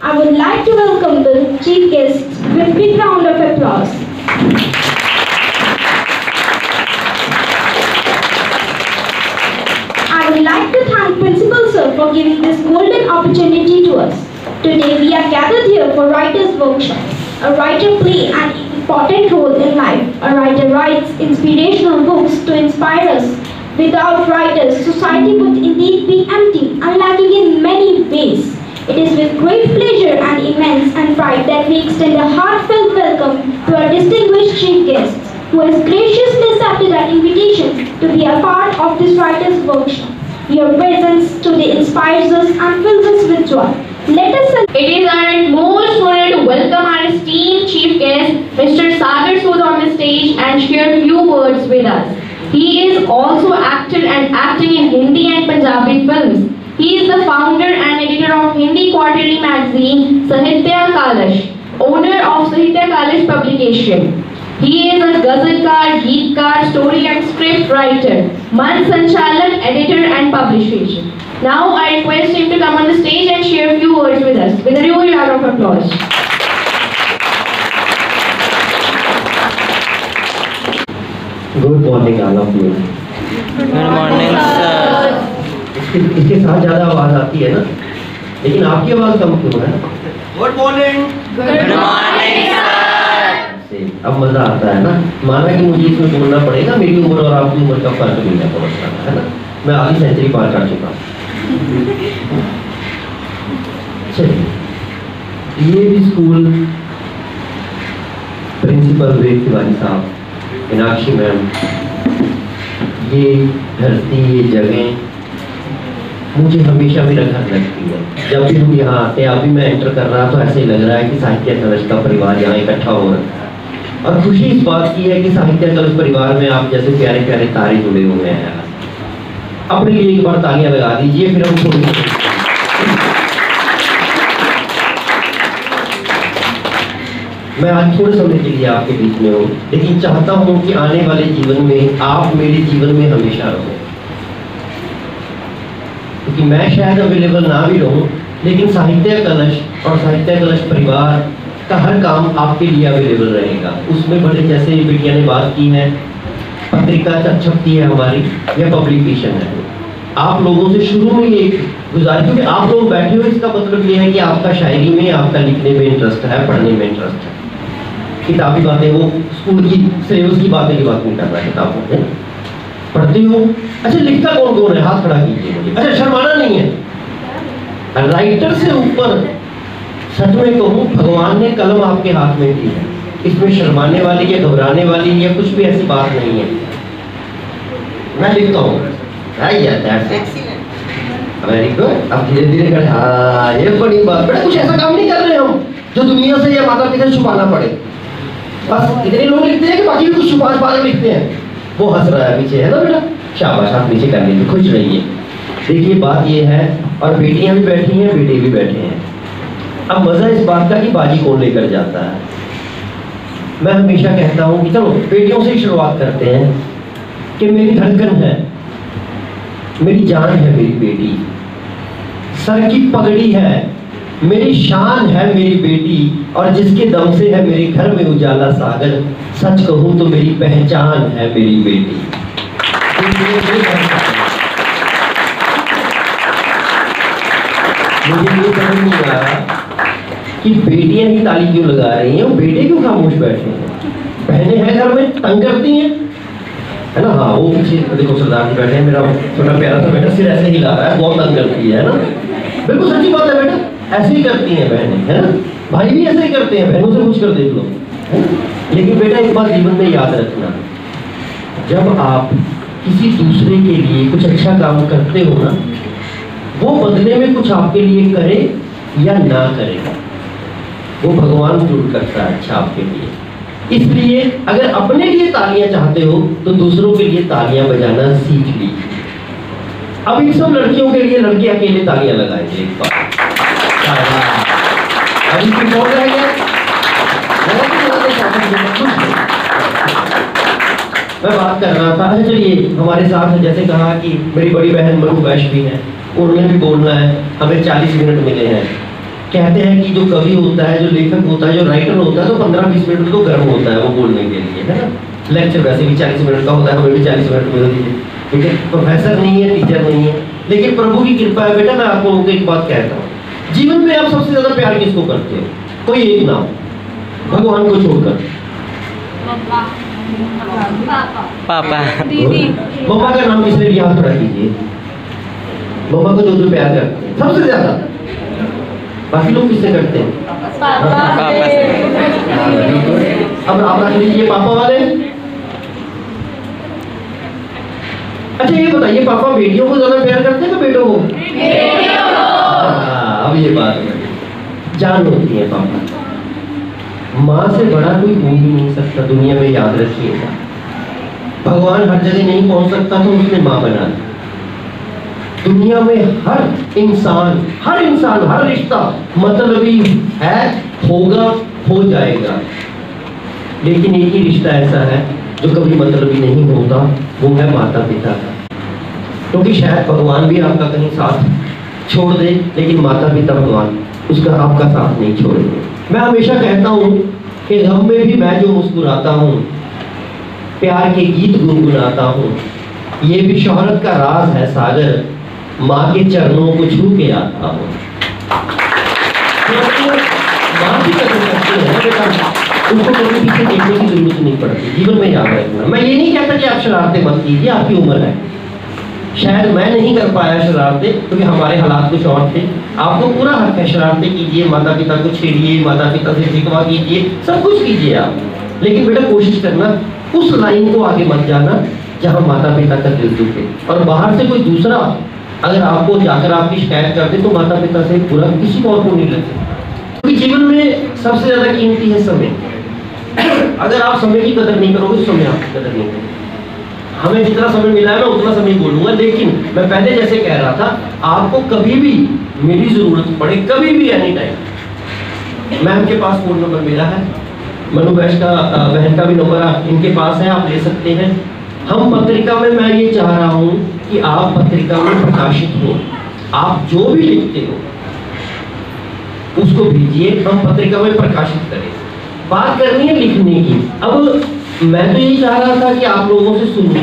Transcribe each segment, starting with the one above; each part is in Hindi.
I would like to welcome the chief guests with big round of applause. I would like to thank Principal Sir for giving this golden opportunity to us. Today we are gathered here for Writers Workshop. A writer plays an important role in life. A writer writes inspirational books to inspire us. Without writers, society would indeed be empty and lacking in many ways. It is with great pleasure and immense and pride that we extend a heartfelt welcome to our distinguished chief guests who has graciously accepted our invitation to be a part of this writers' workshop. Your presence today inspires us and fills us with joy. Let us It is our most honor to welcome our esteemed chief guest, Mr. Sagar Sood on the stage and share a few words with us. He is also actor and acting in Hindi and Punjabi films. He is the founder and editor of Hindi quarterly magazine Sahitya Kalash, owner of Sahitya Kalash publication. He is a ghazalkar, geetkar, story and script writer, man sanchalak, editor and publisher. Now I request him to come on the stage and share a few words with us. With a real round of applause. Good morning, all of you. Good morning, sir. इसके इसके साथ ज़्यादा आवाज़ आती है ना? लेकिन आपकी आवाज़ कम क्यों है? गुड मॉर्निंग गुड मॉर्निंग अब मज़ा आता है ना? माना कि मुझे इसमें बोलना पड़ेगा मेरी उम्र और आपकी उम्र का फ़र्क नहीं है बहुत सारा है ना? मैं आधी सेंचुरी पार कर चुका हूँ। चलिए ये भी स्कूल प्रिंसिपल विवेक तिवारी साहब मीनाक्षी मैम ये धरती ये जगह मुझे हमेशा मेरा घर लगती है। जब भी हम यहाँ आते हैं अभी मैं एंटर कर रहा तो ऐसे लग रहा है कि साहित्य कलश का परिवार यहाँ इकट्ठा हो रहा है। और खुशी इस बात की है कि साहित्य कलश परिवार में आप जैसे प्यारे प्यारे तारे जुड़े हुए हैं अपने लिए एक बार तालियाँ लगा दीजिए, फिर हम थोड़ी मैं आज थोड़े समय के लिए आपके बीच में हूँ, लेकिन चाहता हूँ कि आने वाले जीवन में आप मेरे जीवन में हमेशा रहो। क्योंकि मैं शायद अवेलेबल ना भी रहूँ, लेकिन साहित्य कलश और साहित्य कलश परिवार का हर काम आपके लिए अवेलेबल रहेगा। उसमें बड़े जैसे बिटिया ने बात की है, पत्रिका छपती है हमारी या पब्लिकेशन है। आप लोगों से शुरू में ये गुजारिश क्योंकि आप लोग बैठे हो, इसका मतलब ये है कि आपका शायरी में, आपका लिखने में इंटरेस्ट है, पढ़ने में इंटरेस्ट है। किताबी बातें, वो स्कूल की सिलेबस की बातें की बात नहीं कर रहा किताबों में। पढ़ते हो। अच्छा लिखता कौन कौन है? हाथ खड़ा कीजिए मुझे। अच्छा शर्माना नहीं है। राइटर से ऊपर सच में कहूँ भगवान ने कलम आपके हाथ में दी है। इसमें शर्माने वाली या घबराने वाली या कुछ भी ऐसी बात नहीं है। मैं लिखता हूँ। वेरी गुड अब धीरे धीरे कर हाँ ये बड़ी बात। बेटा कुछ ऐसा काम नहीं कर रहे हम जो दुनिया से या माता पिता छुपाना पड़े। बस इतने लोग लिखते हैं कि बाकी भी कुछ छुपा छुपा लिखते हैं। वो हंस रहा है पीछे। है ना बेटा, शाबाश, आप पीछे कर लीजिए, खुश रहिए। देखिए, बात ये है, और बेटियाँ भी बैठी हैं, बेटे भी बैठे हैं। अब मज़ा इस बात का कि बाजी कौन लेकर जाता है। मैं हमेशा कहता हूँ कि चलो, बेटियों से शुरुआत करते हैं कि मेरी धड़कन है, मेरी जान है मेरी बेटी, सर की पगड़ी है, मेरी शान है मेरी बेटी, और जिसके दम से है मेरे घर में उजाला सागर। सच कहूँ तो मेरी पहचान है मेरी बेटी। मुझे ये समझ नहीं आ रहा कि बेटियाँ ही ताली क्यों लगा रही हैं और बेटे क्यों खामोश बैठे हैं? बहनें हैं घर में, तंग करती हैं। है ना? हाँ वो पीछे देखो सरदार जी बैठे हैं, मेरा छोटा प्यारा सा बेटा सिर ऐसे ही ला रहा है, बहुत तंग करती है ना? बिल्कुल सच्ची बात है बेटा, ऐसे ही करती हैं बहनें, है ना? भाई भी ऐसे ही करते हैं, बहनों से पूछ कर देख लो, है ना? लेकिन बेटा एक बात जीवन में याद रखना। जब आप किसी दूसरे के लिए कुछ अच्छा काम करते हो ना, वो बदले में कुछ आपके लिए करे या ना करे। वो भगवान ज़रूर करता है अच्छा आपके लिए। इसलिए अगर अपने लिए तालियाँ चाहते हो तो दूसरों के लिए तालियाँ बजाना सीख लीजिए। अब इन सब लड़कियों के लिए लड़के अकेले तालियाँ लगाएँगे एक बार। अभी कुछ और रह गया में बात कर रहा था। अच्छा चलिए, हमारे साथ जैसे कहा कि मेरी बड़ी बहन मनु वैश भी है। उन्हें भी बोलना है, हमें 40 मिनट मिले हैं। कहते हैं कि जो कवि होता है, जो लेखक होता है, जो राइटर होता है तो पंद्रह बीस मिनट तो गर्म होता है वो बोलने के लिए, है ना? लेक्चर वैसे भी चालीस मिनट का होता है, हमें भी चालीस मिनट मिल दीजिए ठीक है? प्रोफेसर नहीं है टीचर नहीं है। लेकिन प्रभु की कृपा है, बेटा, मैं आपको उनको एक बात कहता हूँ। जीवन में आप सबसे ज़्यादा प्यार किसको करते हो? कोई एक नाम भगवान को छोड़कर। पापा। मम्मा का नाम किसने लिया हाथ खड़ा कीजिए। मम्मा को जो जो प्यार करते हैं। सबसे ज़्यादा। बाकी लोग किससे करते हैं? पापा अब आप रख लीजिए पापा वाले। अच्छा ये बताइए पापा बेटियों को ज़्यादा प्यार करते हैं कि बेटों को। हाँ, अब ये बात। जान होती है पापा। माँ से बड़ा कोई हो ही नहीं सकता, दुनिया में याद रखिएगा भगवान हर जगह नहीं पहुँच सकता तो उसने माँ बना दी। दुनिया में हर इंसान हर इंसान, हर रिश्ता मतलबी है, होगा, हो जाएगा। लेकिन एक ही रिश्ता ऐसा है जो कभी मतलबी नहीं होता, वो है माता पिता का क्योंकि शायद भगवान भी आपका कहीं साथ छोड़ दे, लेकिन माता पिता भगवान, उसका आपका साथ नहीं छोड़ेंगे। मैं हमेशा कहता हूँ कि गम में भी मैं जो मुस्कुराता हूँ, प्यार के गीत गुनगुनाता हूँ, ये भी शोहरत का राज है सागर, माँ के चरणों को छू के आता हूँ। उनको कभी पीछे देखने की ज़रूरत नहीं पड़ती। जीवन में याद रखना। मैं ये नहीं कहता कि आप शरारतें मत कीजिए, आपकी उम्र है। शायद मैं नहीं कर पाया शरारतें, क्योंकि तो हमारे हालात कुछ और थे। आपको पूरा हक है, शरारतें कीजिए माता पिता को छेड़िए माता पिता से शिकवा कीजिए, सब कुछ कीजिए आप। लेकिन बेटा, कोशिश करना, उस लाइन को आगे मत जाना, जहाँ माता पिता का दिल दुखे। और बाहर से कोई दूसरा, अगर आपको जाकर आपकी शिकायत कर दे तो माता पिता से बुरा किसी और को नहीं लगे क्योंकि जीवन में सबसे ज़्यादा कीमती है समय। अगर आप समय की कदर नहीं करोगे तो समय आपकी कदर नहीं करोगे। हमें जितना समय मिला है, मैं उतना समय बोलूँगा। लेकिन मैं पहले जैसे कह रहा था, आपको कभी भी मेरी ज़रूरत पड़े, कभी भी एनी टाइम मैम के पास फ़ोन नंबर मिला है। मनु बैश का बहन का भी नंबर इनके पास है, आप ले सकते हैं। हम पत्रिका में, मैं ये चाह रहा हूँ कि आप पत्रिका में प्रकाशित हो। आप जो भी लिखते हो, उसको भेजिए, हम पत्रिका में प्रकाशित करें। बात करनी है लिखने की। अब मैं तो यही चाह रहा था कि आप लोगों से सुनिए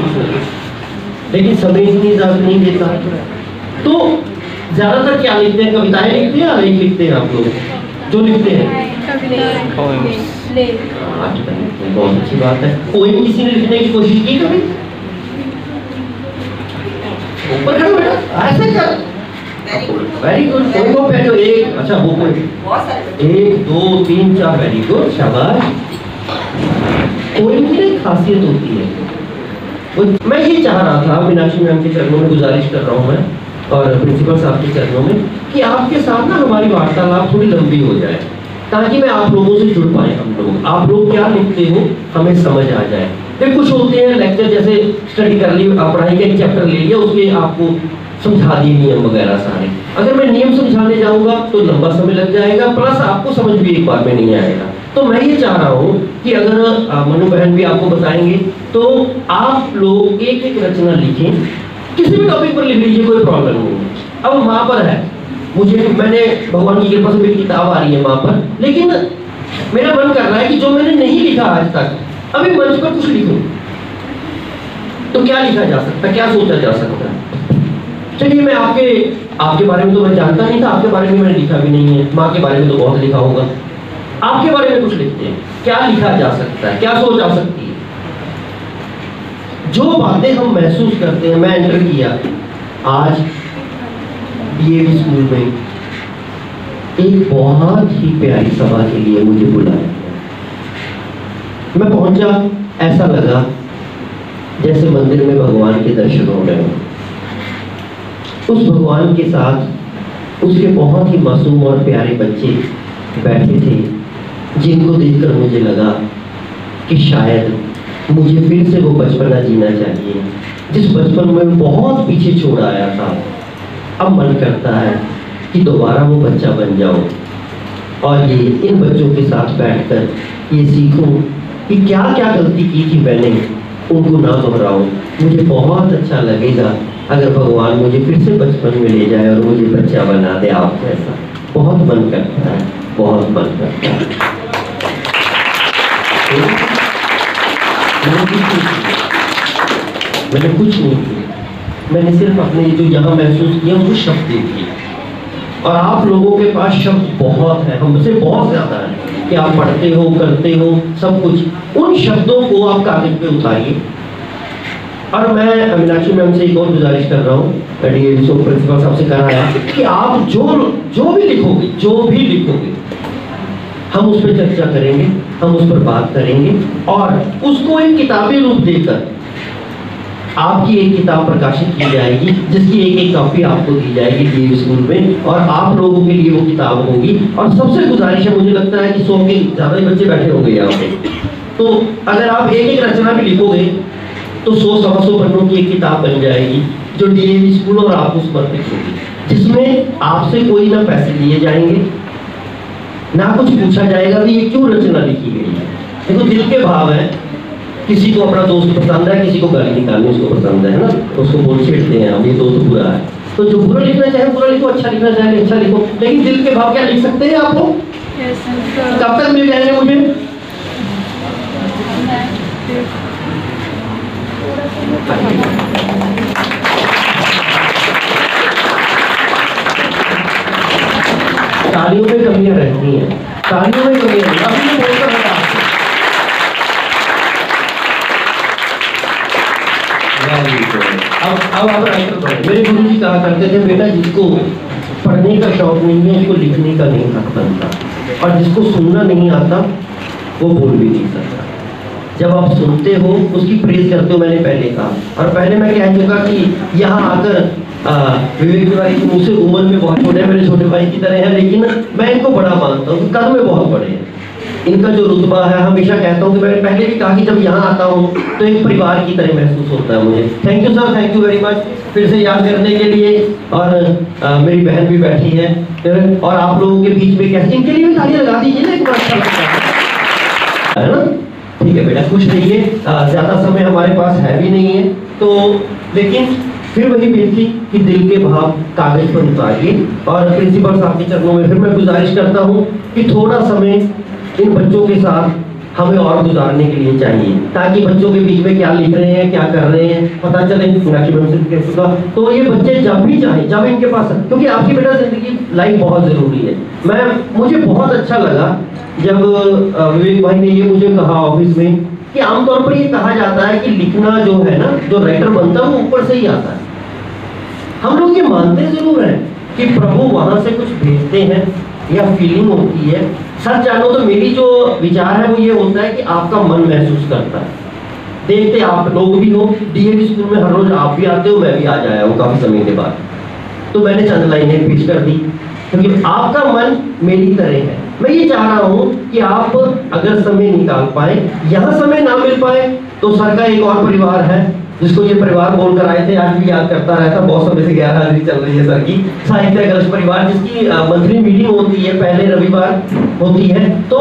लेकिन समय इतनी इजाज़त नहीं देता। तो ज़्यादातर क्या लिखते हैं? कविताएँ लिखते हैं या लेख लिखते हैं आप लोग? जो लिखते हैं। हैं, बहुत अच्छी बात है। कोई भी किसी ने लिखने की कोशिश की कभी? ऊपर खड़ो बेटा। ऐसे कर वेरी गुड कोई को एक। अच्छा वो कोई। एक दो तीन चार। वेरी गुड शाबाश। कोई खासियत होती है। वो मैं ये चाह रहा था मीनाक्षी मैम के चरणों में गुजारिश कर रहा हूँ मैं और प्रिंसिपल साहब के चरणों में कि आपके साथ ना हमारी वार्तालाप थोड़ी लंबी हो जाए, ताकि मैं आप लोगों से जुड़ पाए हम लोग। आप लोग क्या लिखते हो, हमें समझ आ जाए। फिर कुछ होते हैं लेक्चर जैसे स्टडी कर ली पढ़ाई का एक चैप्टर ले लिया, उसके आपको समझा दिए नियम वगैरह सारे। अगर मैं नियम समझाने जाऊँगा तो लंबा समय लग जाएगा प्लस आपको समझ भी एक बार में नहीं आएगा। तो मैं ये चाह रहा हूँ कि अगर मनु बहन भी आपको बताएँगे तो आप लोग एक एक रचना लिखें। किसी भी टॉपिक पर लिख लीजिए, कोई प्रॉब्लम नहीं अब माँ पर है। मुझे, मैंने भगवान की कृपा से मेरी किताब आ रही है माँ पर। लेकिन मेरा मन कर रहा है कि जो मैंने नहीं लिखा आज तक, अभी मंच पर कुछ लिखूं। तो क्या लिखा जा सकता, क्या सोचा जा सकता? है चलिए, मैं आपके आपके बारे में तो मैं जानता नहीं था, आपके बारे में मैंने लिखा भी नहीं है। माँ के बारे में तो बहुत लिखा होगा। आपके बारे में कुछ लिखते हैं। क्या लिखा जा सकता है? क्या सोच आ सकती है? जो बातें हम महसूस करते हैं, मैं एंटर किया। आज डीएवी स्कूल में एक बहुत ही प्यारी सभा के लिए मुझे बुलाया मैं पहुँचा, ऐसा लगा जैसे मंदिर में भगवान के दर्शन हो रहे हों। उस भगवान के साथ उसके बहुत ही मासूम और प्यारे बच्चे बैठे थे। जिनको देखकर मुझे लगा कि शायद मुझे फिर से वो बचपना जीना चाहिए। जिस बचपन में बहुत पीछे छोड़ आया था, अब मन करता है कि दोबारा वो बच्चा बन जाओ और ये, इन बच्चों के साथ बैठकर ये सीखूं कि क्या क्या गलती की थी मैंने, उनको ना दोहराऊं। मुझे बहुत अच्छा लगेगा अगर भगवान मुझे फिर से बचपन में ले जाए और मुझे बच्चा बना दे आप जैसा। बहुत मन करता है, बहुत मन करता है। मैंने कुछ नहीं किया। मैंने सिर्फ़ अपने जो यहाँ महसूस किया, वो शब्द दिए। और आप लोगों के पास शब्द बहुत है। हमसे बहुत ज़्यादा है कि आप पढ़ते हो, करते हो, सब कुछ। उन शब्दों को आप कागज़ पे उतारिए। और मैं मीनाक्षी मैम से एक और गुजारिश कर रहा हूँ। प्रिंसिपल साहब से कहा है कि आप जो जो भी लिखोगे, जो भी लिखोगे, हम उस पर चर्चा करेंगे। हम उस पर बात करेंगे और उसको एक किताबी रूप देकर आपकी एक किताब प्रकाशित की जाएगी, जिसकी एक एक कॉपी आपको दी जाएगी डीएवी स्कूल में और आप लोगों के लिए वो किताब होगी। और सबसे गुजारिश है, मुझे लगता है कि सौ के ज़्यादा ही बच्चे बैठे होंगे यहाँ पे। तो अगर आप एक एक रचना भी लिखोगे तो सौ, सवा सौ पन्नों की एक किताब बन जाएगी, जो डीएवी स्कूल और आपको समर्पित होगी जिसमें आपसे कोई ना पैसे लिए जाएँगे ना कुछ पूछा जाएगा कि ये क्यों रचना लिखी गई है? देखो दिल के भाव है। किसी को अपना दोस्त पसंद है किसी को गाली निकालनी उसको पसंद है ना? तो उसको बोल छेड़ते हैं हम ये दोस्त बुरा है। तो जो बुरा लिखना चाहे बुरा लिखो अच्छा लिखना चाहे अच्छा लिखो। लेकिन दिल के भाव क्या लिख सकते हैं आप लोग? कब तक मिल जाएँगे मुझे? तालियों में कमियाँ रहती हैं। तालियों में कमियाँ अभी मैं बोलकर। Very अब अब आप राइटर बने मेरे गुरु जी कहा करते थे, बेटा, जिसको पढ़ने का शौक नहीं है, उसको लिखने का नहीं हक बनता। और जिसको सुनना नहीं आता, वो बोल भी नहीं सकता। जब आप सुनते हो, उसकी प्रेज करते हो, मैंने पहले कहा। और पहले मैं कह चुका कि यहाँ आकर विवेक तिवारी के मुझसे उम्र में बहुत छोटे हैं मेरे छोटे भाई की तरह हैं लेकिन मैं इनको बड़ा मानता हूँ कद में बहुत बड़े हैं। इनका जो रुतबा है हमेशा कहता हूँ कि मैंने पहले भी कहा कि जब यहाँ आता हूँ तो एक परिवार की तरह महसूस होता है मुझे। Thank you sir thank you very much फिर से याद करने के लिए और आ, मेरी बहन भी बैठी है। और आप लोगों के बीच में कैसे इनके लिए भी तालियाँ लगा दीजिए ना एक बार। है है ना? ठीक है बेटा खुश रहिए आ, ज़्यादा समय हमारे पास है भी नहीं है। तो लेकिन फिर वही बेनती कि दिल के भाव कागज़ पर उतारिए। और प्रिंसिपल साहब के चरणों में फिर मैं गुजारिश करता हूँ कि थोड़ा समय इन बच्चों के साथ हमें और गुजारने के लिए चाहिए, ताकि बच्चों के बीच में क्या लिख रहे हैं, क्या कर रहे हैं, पता चले। तो ये बच्चे जब भी चाहे, जब इनके पास क्योंकि आपकी बेटा ज़िंदगी लाइफ बहुत ज़रूरी है। मैं, मुझे बहुत अच्छा लगा जब विवेक भाई ने ये मुझे कहा ऑफ़िस में कि आमतौर पर ये कहा जाता है कि लिखना जो है ना, जो राइटर बनता है, वो ऊपर से ही आता है। हम लोग ये मानते ज़रूर हैं कि प्रभु वहाँ से कुछ भेजते हैं या फीलिंग होती है। सच जानो तो मेरी जो विचार है वो ये होता है कि आपका मन महसूस करता है। देखते आप लोग भी हो डीएवी स्कूल में हर रोज आप भी आते हो, मैं भी आ जाया हूँ काफ़ी समय के बाद। तो मैंने चंद लाइनें पिच कर दी, क्योंकि आपका मन मेरी तरह है। मैं ये चाह रहा हूँ कि आप अगर समय निकाल पाए, यहाँ समय ना मिल पाए तो सर का एक और परिवार है जिसको ये परिवार बोलकर आए थे, आज भी याद करता रहता बहुत समय से ग्यारह हाजिरी चल रही है सर की। साहित्य कलश परिवार, जिसकी मंथली मीटिंग होती है, पहले रविवार होती है तो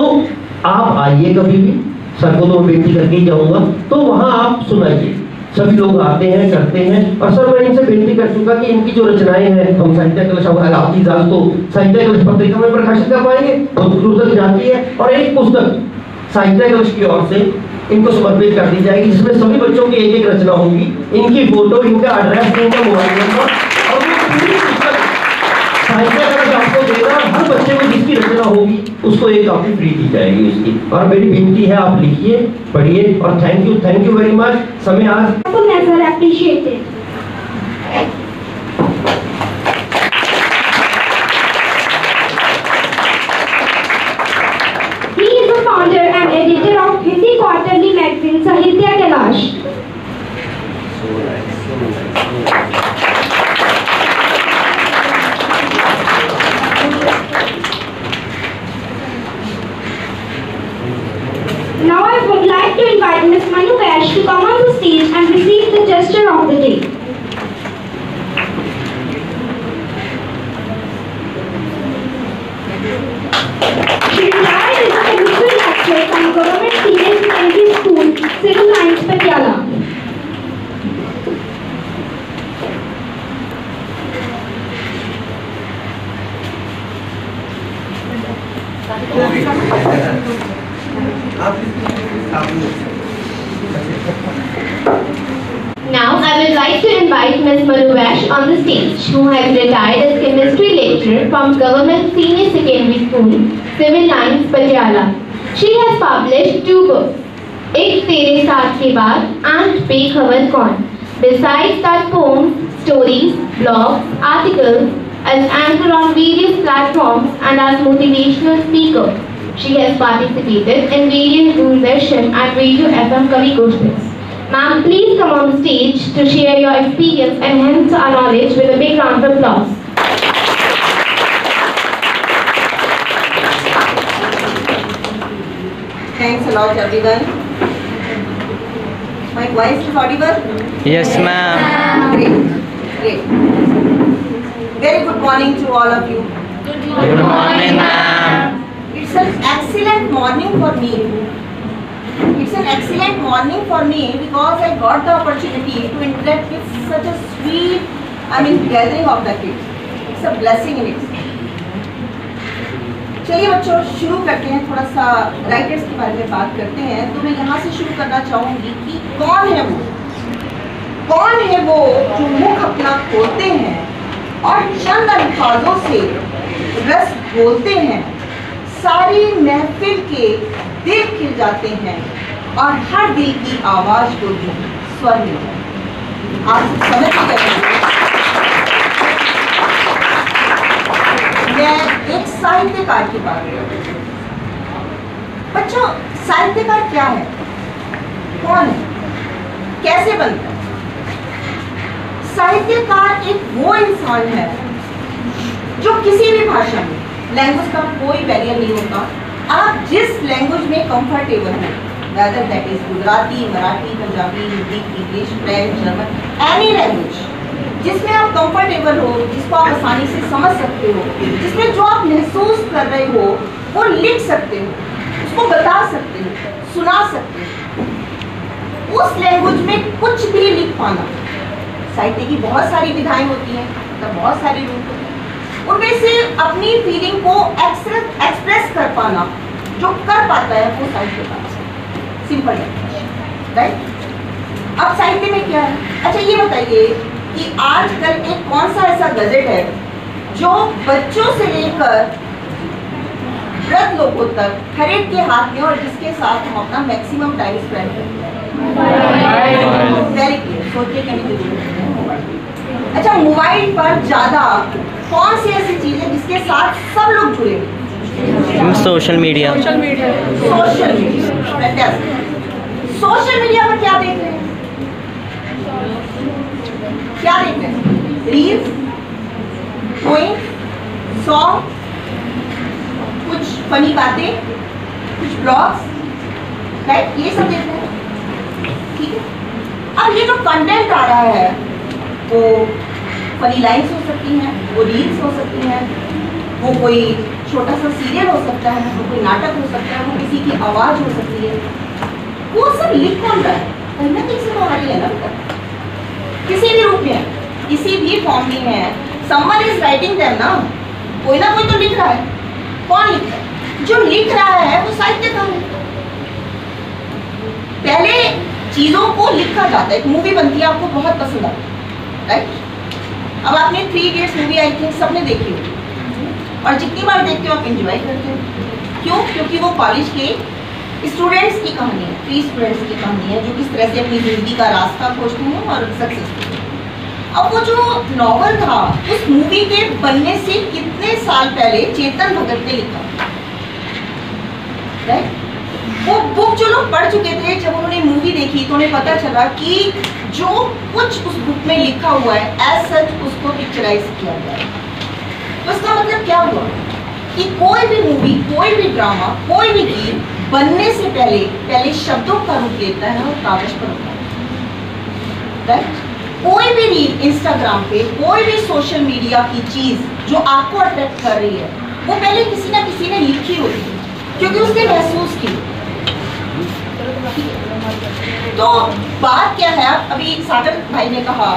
आप आइए कभी भी। सर को तो बेनती करके ही जाऊँगा। तो वहाँ आप सुनाइए। सभी लोग आते हैं करते हैं, और सर मैं इनसे बेनती कर चुका कि इनकी जो रचनाएँ हैं, हम साहित्य कलश आपकी इजाज़त तो साहित्य कलश पत्रिका में प्रकाशित कर पाएँगे, बहुत दूर तक जाती है, और एक पुस्तक साहित्य कलश की ओर से इनको समर्पित कर दी जाएगी, जिसमें सभी बच्चों की एक एक रचना होगी। इनकी फ़ोटो, इनका एड्रेस इनका मोबाइल नंबर और आपको देना हर बच्चे जिसकी रचना होगी, उसको एक कॉपी फ्री दी जाएगी उसकी। और मेरी विनती है, आप लिखिए, पढ़िए और thank you thank you very much समय आज Senior Secondary School, Civil Lines, Patiala. She has published two books, Ek Tere Saath Ke Baad and "Pe Bekhabar Kaun. Besides that poems, stories, blogs, articles, as anchor on various platforms and as motivational speaker. She has participated in various conventions at Radio FM Kavi Ma'am, please come on stage to share your experience and enhance our knowledge with a big round of applause. Thanks a lot, everyone. My voice is audible? Yes, ma'am. Great, great. Very good morning to all of you. Good morning, ma'am. It's an excellent morning for me. It's an excellent morning for me because I got the opportunity to interact with such a sweet, I mean, gathering of the kids. It's a blessing in itself. चलिए बच्चों, शुरू करते हैं, थोड़ा सा राइटर्स के बारे में बात करते हैं। तो मैं यहाँ से शुरू करना चाहूँगी कि कौन है वो? कौन है वो जो मुख अपना खोलते हैं और चंद अल्फाजों से रस बोलते हैं? सारी महफिल के दिल खिल जाते हैं और हर दिल की आवाज़ को भी स्वर मिल जाए आप समझ मैं एक साहित्यकार की बात कर। बच्चों, साहित्यकार क्या है? कौन है? कैसे बनता है? साहित्यकार एक वो इंसान है जो किसी भी भाषा में लैंग्वेज का कोई बैरियर नहीं होता। आप जिस लैंग्वेज में कंफर्टेबल हैं whether that is Gujarati, Marathi, Punjabi, Hindi English French German any language जिसमें आप कंफर्टेबल हो, जिसको आप आसानी से समझ सकते हो, जिसमें जो आप महसूस कर रहे हो, वो लिख सकते हो, उसको बता सकते हो, सुना सकते हो। उस लैंग्वेज में कुछ भी लिख पाना। साहित्य की बहुत सारी विधाएँ होती हैं मतलब बहुत सारे रूप होते हैं। उनमें से अपनी फीलिंग को एक्सप्रेस कर पाना, जो कर पाता है वो साहित्यकार सिंपल है राइट अब साहित्य में क्या है? अच्छा ये बताइए कि आजकल एक कौन सा ऐसा गजेट है जो बच्चों से लेकर वृद्ध लोगों तक हर एक के हाथ में और जिसके साथ हम अपना मैक्सिमम टाइम स्पेंड करते अच्छा मोबाइल पर ज़्यादा कौन सी ऐसी चीज़ है जिसके साथ सब लोग जुड़े हुए social media social media social media पर क्या देख रहे हैं? क्या रहे हैं? रील्स पोइम सॉन्ग कुछ फनी बातें, कुछ ब्लॉग्स राइट ये सब देख। रहे ठीक है? अब ये जो कंटेंट आ रहा है, वो फनी लाइन्स हो सकती हैं, वो रील्स हो सकती हैं, वो कोई छोटा सा सीरियल हो सकता है, वो कोई नाटक हो सकता है, वो किसी की आवाज़ हो सकती है। वो सब लिख कौन रहा है? कहीं ना कहीं से हमारी है ना? बेटा किसी भी रूप में, किसी भी फॉर्म में है। समवन इज़ राइटिंग देम ना कोई ना कोई तो लिख रहा है। कौन लिख रहा है? जो लिख रहा है, वो साहित्यकार है। पहले चीज़ों को लिखा जाता है। एक मूवी बनती है, आपको बहुत पसंद आती है। राइट अब आपने Three Idiots movie I think सबने देखी होगी। और जितनी बार देखते हो, आप इंजॉय करते हो। क्यों? क्योंकि वो कॉलेज के स्टूडेंट्स की कहानी है थ्री स्टूडेंट्स की कहानी है, जो किस तरह से अपनी ज़िंदगी का रास्ता खोजते हैं और सक्सेसफुल अब वो जो नॉवल था, उस मूवी के बनने से कितने साल पहले चेतन भगत ने लिखा? राइट वो बुक जो लोग पढ़ चुके थे, जब उन्होंने मूवी देखी तो उन्हें पता चला कि जो कुछ उस बुक में लिखा हुआ है एज सच उसको पिक्चराइज किया गया है। तो मतलब क्या हुआ? कि कोई भी मूवी कोई भी ड्रामा कोई भी गीत बनने से पहले पहले शब्दों का रूप लेता है और कागज़ पर होता है। कोई भी रील इंस्टाग्राम पे, कोई भी सोशल मीडिया की चीज़ जो आपको अट्रैक्ट कर रही है, वो पहले किसी ना किसी ने लिखी होती है, क्योंकि उसने महसूस की। तो बात क्या है, अभी सागर भाई ने कहा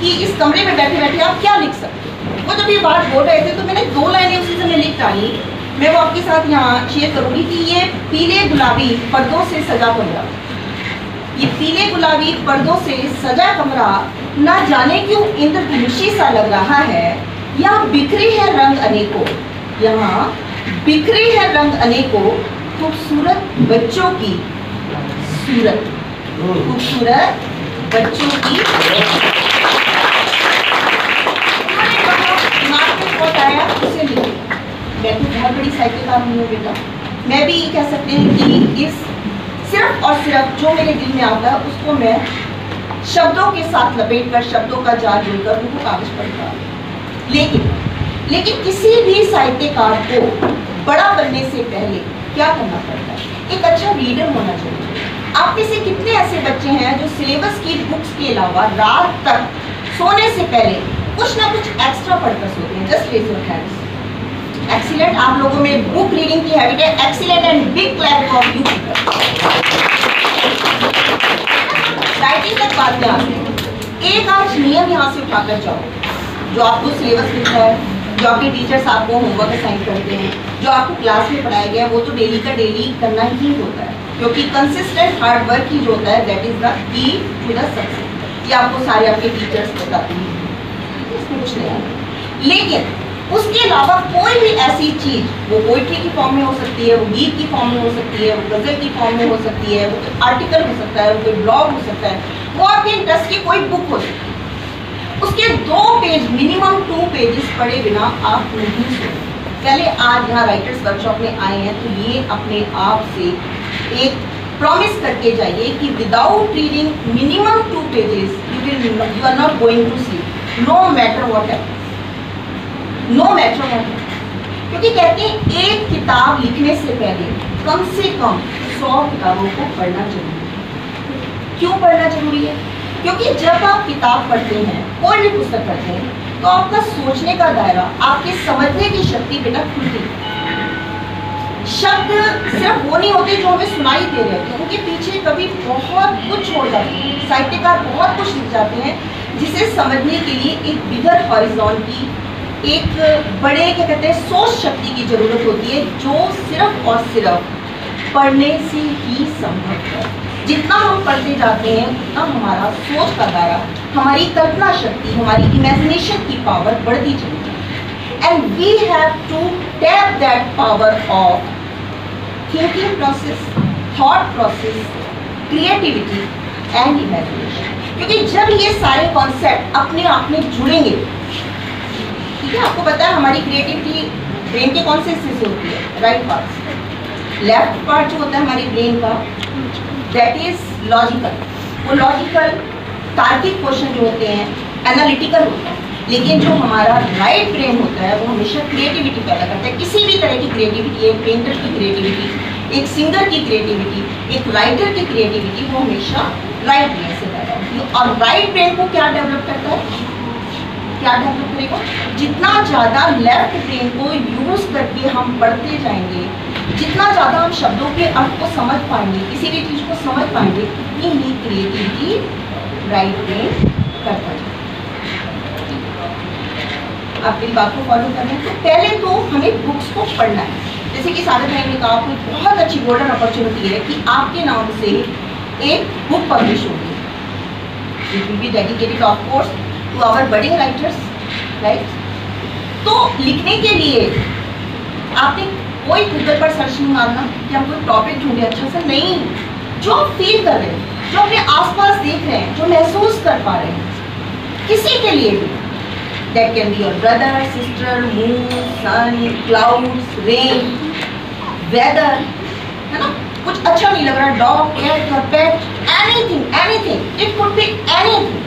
कि इस कमरे में बैठे बैठे आप क्या लिख सकते हो? वो जब ये बात बोल रहे थे तो मैंने दो लाइनें उसी समय लिख डाली। मैं वो आपके साथ यहाँ शेयर करूँगी कि ये पीले गुलाबी पर्दों से सजा कमरा। ये पीले गुलाबी पर्दों से सजा कमरा ना जाने क्यों इंद्रधनुषी सा लग रहा है? यहाँ बिखरे हैं रंग अनेकों? यहाँ बिखरे हैं रंग अनेकों खूबसूरत बच्चों की सूरत। खूबसूरत बच्चों की उन्होंने थॉट उसे लिखो मैं तो बहुत बड़ी साहित्यकार हूँ बेटा। मैं भी ये कह सकते हैं कि इस सिर्फ़ और सिर्फ़ जो मेरे दिल में आता है, उसको मैं शब्दों के साथ लपेट कर, शब्दों का जाल जुड़कर उनको कागज़ पर उतारूं। लेकिन लेकिन किसी भी साहित्यकार को बड़ा बनने से पहले क्या करना पड़ता है? एक अच्छा रीडर होना चाहिए। आप में से कितने ऐसे बच्चे हैं जो सिलेबस की बुक्स के अलावा रात तक सोने से पहले कुछ ना कुछ एक्स्ट्रा पढ़कर सोते हैं just raise your hands excellent आप लोगों में बुक रीडिंग की हैबिट है. Excellent and big clap for you writing तक बात में आते एक आज नियम यहाँ से उठाकर जाओ. जो आपको सिलेबस मिलता है, जो आपके टीचर्स आपको होमवर्क असाइन करते हैं, जो आपको क्लास में पढ़ाया गया है, वो तो डेली का डेली करना ही होता है. क्योंकि कंसिस्टेंट हार्ड वर्क ही जो होता है that is the key to the success ये आपको सारे आपके टीचर्स बताते हैं. कुछ नहीं लेकिन उसके अलावा कोई भी ऐसी चीज़, वो पोइट्री की फॉर्म में हो सकती है, वो गीत की फॉर्म में हो सकती है, वो गज़ल की फॉर्म में हो सकती है, वो कोई आर्टिकल हो सकता है, वो कोई ब्लॉग हो सकता है, वो आपके इंटरेस्ट की कोई बुक हो सकती है। उसके दो पेज मिनिमम टू पेजेस पढ़े बिना आप नहीं सोते पहले आज यहाँ राइटर्स वर्कशॉप में आए हैं तो ये अपने आप से एक प्रॉमिस करके जाइए कि without reading minimum two pages you will you are not going to sleep no matter what है नो मैटर क्योंकि कहते हैं, एक किताब लिखने से पहले कम से कम सौ किताबों को पढ़ना ज़रूरी है। क्यों पढ़ना ज़रूरी है? क्योंकि जब आप किताब पढ़ते हैं, कोई भी पुस्तक पढ़ते हैं तो आपका सोचने का दायरा, आपके समझने की शक्ति बेटा खुलती है। शब्द सिर्फ़ वो नहीं होते जो हमें सुनाई दे रहे हैं उनके पीछे कभी बहुत कुछ हो जाते हैं। साहित्यकार बहुत कुछ लिख जाते हैं, जिसे समझने के लिए एक बिगर हॉरिजॉन की एक बड़े, क्या कहते हैं, सोच शक्ति की ज़रूरत होती है जो सिर्फ़ और सिर्फ़ पढ़ने से ही संभव है। जितना हम पढ़ते जाते हैं, उतना हमारा सोच का दायरा, हमारी कल्पना शक्ति, हमारी इमेजिनेशन की पावर बढ़ती चली है। And we have to tap that power of thinking process thought process creativity and imagination क्योंकि जब ये सारे कॉन्सेप्ट अपने आप में जुड़ेंगे है आपको पता है हमारी क्रिएटिविटी ब्रेन के कौन से हिस्से से होती है राइट पार्ट लेफ़्ट पार्ट जो होता है हमारी ब्रेन का दैट इज़ लॉजिकल वो लॉजिकल तार्किक क्वेश्चन जो होते हैं एनालिटिकल होता है. लेकिन जो हमारा राइट ब्रेन होता है, वो हमेशा क्रिएटिविटी पैदा करता है. किसी भी तरह की क्रिएटिविटी एक पेंटर की क्रिएटिविटी एक सिंगर की क्रिएटिविटी एक राइटर की क्रिएटिविटी वो हमेशा राइट ब्रेन से पैदा होती है. और राइट ब्रेन को क्या डेवलप करता है? क्या डेवलप करेगा जितना ज़्यादा लेफ़्ट ब्रेन को यूज़ करके हम पढ़ते जाएँगे, जितना ज़्यादा हम शब्दों के अर्थ को समझ पाएँगे, किसी भी चीज़ को समझ पाएँगे, उतनी ही क्रिएटिविटी राइट ब्रेन करता है। आप मेरी बात को फॉलो कर रहे हैं? तो पहले तो हमें बुक्स को पढ़ना है। जैसे कि सागर भाई ने कहा कोई बहुत अच्छी गोल्डन अपॉर्चुनिटी है कि आपके नाम से एक बुक पब्लिश होगी। It will be dedicated of course to our budding writers right तो लिखने के लिए आपने कोई गूगल पर सर्च नहीं मारना कि हम कोई टॉपिक ढूंढे अच्छा से। नहीं। जो आप फील कर रहे हैं, जो अपने आसपास देख रहे हैं, जो महसूस कर पा रहे हैं, किसी के लिए भी। That can be your brother sister moon sun clouds rain weather है ना? कुछ अच्छा नहीं लग रहा dog cat pet anything anything it could be anything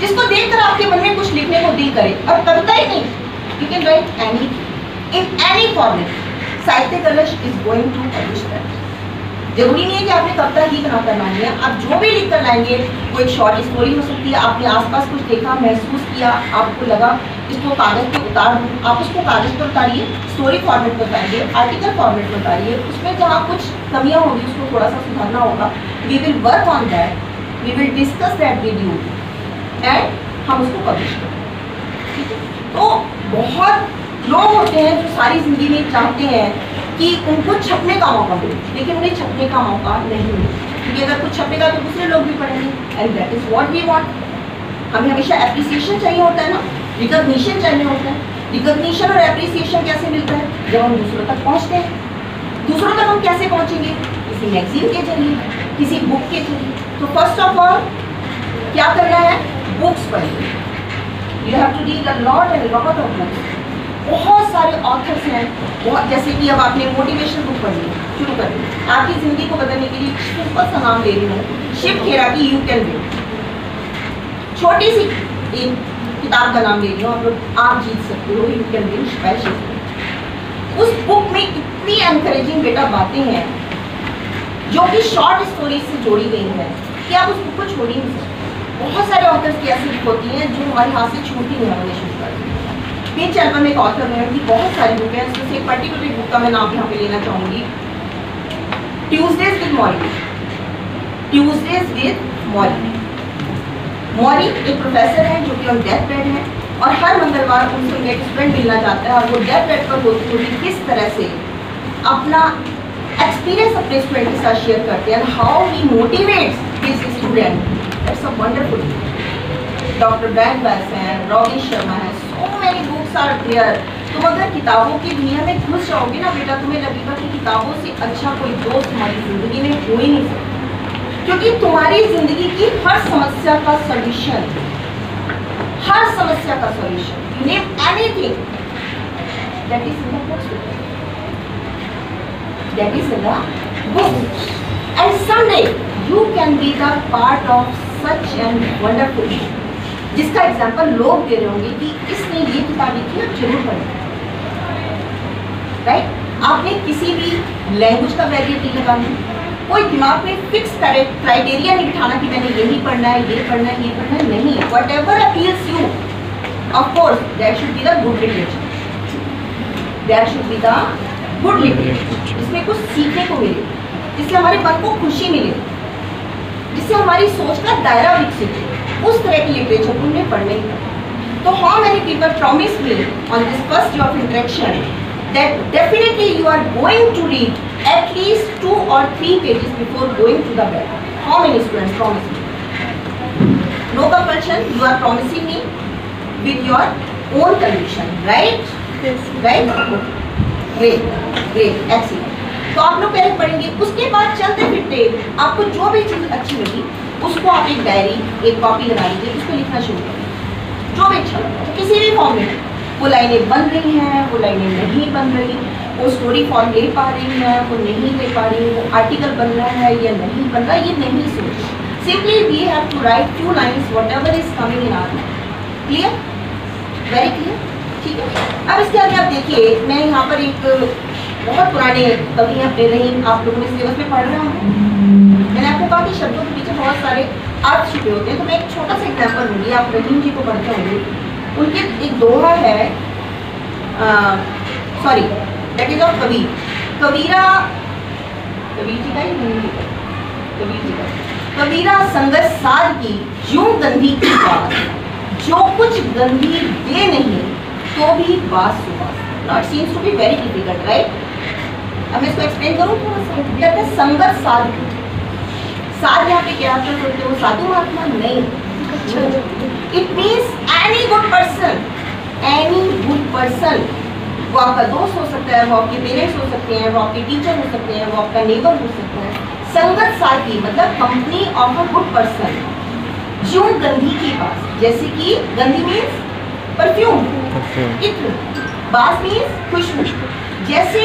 जिसको देखकर आपके मन में कुछ लिखने को दिल करे। और कविता ही नहीं। You can write anything in any format Sahitya Kalash is going to publish ज़रूरी नहीं है कि आपने कविता ही बनाकर लानी है। आप जो भी लिख कर लाएँगे, वो एक शॉर्ट स्टोरी हो सकती है। आपने आसपास कुछ देखा, महसूस किया, आपको लगा, इसको कागज़ पर उतार दूँ। आप उसको कागज़ पर उतारिए स्टोरी फॉर्मेट पर उतारिए आर्टिकल फॉर्मेट में उतारिए। उसमें जहाँ कुछ कमियाँ होगी, उसको थोड़ा सा सुधारना होगा। We will work on that we will discuss that with you and हम उसको पब्लिश करें ठीक है? तो बहुत लोग होते हैं जो सारी ज़िंदगी में चाहते हैं कि उनको छपने का मौका मिले, लेकिन उन्हें छपने का मौका नहीं मिले। क्योंकि अगर कुछ छपेगा तो दूसरे लोग भी पढ़ेंगे। And that is what we want हमें हमेशा एप्रिसिएशन चाहिए होता है ना? रिकॉग्निशन चाहिए होता है। रिकॉग्निशन और एप्रिसिएशन कैसे मिलता है? जब हम दूसरों तक पहुँचते हैं। दूसरों तक हम कैसे पहुँचेंगे? किसी मैगजीन के ज़रिए, किसी बुक के ज़रिए। तो फ़र्स्ट ऑफ़ ऑल क्या करना है? बुक्स पढ़िए you have to read a lot and lot of books बहुत सारे ऑथर्स हैं, बहुत जैसे कि अब आपने मोटिवेशन बुक पढ़ी, शुरू कर दी। आपकी ज़िंदगी को बदलने के लिए सिंपल सा नाम ले रही हूँ। शिव खेरा की यू कैन डू छोटी सी एक किताब का नाम ले रही हूँ, आप लोग आप जीत सकते हो यू कैन विन स्पेशल उस बुक में इतनी एनकरेजिंग बेटा बातें हैं, जो कि शॉर्ट स्टोरीज से जोड़ी गई हैं, कि आप उस बुक को छोड़ ही नहीं सकते। बहुत सारे ऑथर्स की ऐसी बुक होती हैं जो हमारे हाथ से छूटी नहीं होने शुरू कर पिंच एल्बम एक ऑथर है उनकी बहुत सारी बुक है उसमें से एक पर्टिकुलर बुक का मैं नाम यहाँ पे लेना चाहूँगी। Tuesdays with Morrie Tuesdays with Morrie Morrie एक प्रोफेसर है जो कि ऑन डेथ बेड है और हर मंगलवार उनसे उनका एक स्टूडेंट मिलना चाहता है और वो डेथ बेड पर होती हुई किस तरह से अपना एक्सपीरियंस अपने स्टूडेंट के साथ शेयर करते हैं how he motivates his student it's a wonderful doctor brand बैस हैं रॉबिन शर्मा है so many books are there तुम अगर किताबों की दुनिया में घुस जाओगे ना बेटा, तुम्हें लगेगा कि किताबों से अच्छा कोई दोस्त हमारी ज़िंदगी में हो ही नहीं सकता। क्योंकि तुम्हारी ज़िंदगी की हर समस्या का सॉल्यूशन हर समस्या का solution you name anything that is in the books that is in the book and someday, you can be the part of such an wonderful. जिसका एग्ज़ाम्पल लोग दे रहे होंगे कि इसने ये किताब लिखी है ज़रूर पढ़े। राइट आपने किसी भी लैंग्वेज का वैलिडिटी लगानी। कोई दिमाग में फिक्स करे क्राइटेरिया नहीं बिठाना कि मैंने यही पढ़ना है ये पढ़ना है ये पढ़ना है नहीं। Whatever appeals you of course that should be the good literature that should be the good literature इसमें कुछ सीखने को मिले जिससे हमारे मन को खुशी मिले। जिससे हमारी सोच का दायरा विकसित हो उस तरह की लिटरेचर को हमें पढ़ने की तो how many people promise me on this first day of interaction that definitely you are going to read at least two or three pages before going to the bed. How many students promise me? No compulsion, you are promising me with your own condition, right? Yes. Right? Great, great, excellent. तो आप लोग पहले पढ़ेंगे, उसके बाद चलते फिरते आपको जो भी चीज़ अच्छी लगी, उसको आप एक डायरी एक कॉपी बना लीजिए, उसको लिखना शुरू करें जो भी अच्छा लगा, किसी भी फॉर्म में। वो लाइनें बन रही हैं, वो लाइनें नहीं बन रही, वो स्टोरी फॉर्म ले पा रही हैं, वो नहीं ले पा रही, वो आर्टिकल बन रहा है या नहीं बन रहा, ये नहीं सोच। Simply we have to write few lines whatever is coming in are clear very clear ठीक है? अब इसके आगे आप देखिए, मैं यहाँ पर एक बहुत पुराने कवि हैं, अपने नहीं, आप लोगों ने सिलेबस में पढ़ रहे होंगे। मैंने आपको कहा कि शब्दों के पीछे बहुत सारे अर्थ छुपे होते हैं तो मैं एक छोटा सा एग्ज़ाम्पल दूँगी, आप रहीम जी को पढ़ते होंगे। उनके एक दोहा है sorry that is of Kabir Kabira, Kabir ji का ही? कबीर जी का। कबीरा संगत साध की यूँ गंदी की बात, जो कुछ गंदी दे नहीं तो भी बात सुबह not seems to be very difficult right अब मैं इसको एक्सप्लेन करूँ थोड़ा सा। कहते हैं? संगत साध। साध यहाँ पे क्या अर्थ होते हैं वो साधु महात्मा? नहीं। It means any good person any good person वो आपका दोस्त हो सकता है वो आपके पेरेंट्स हो सकते हैं वो आपके टीचर हो सकते हैं वो आपका नेबर हो सकता है। संगत साथी मतलब company of a good person जो गंधी के पास। जैसे कि गंधी मीन्स परफ्यूम इत्र। बास मीन्स खुशबू। जैसे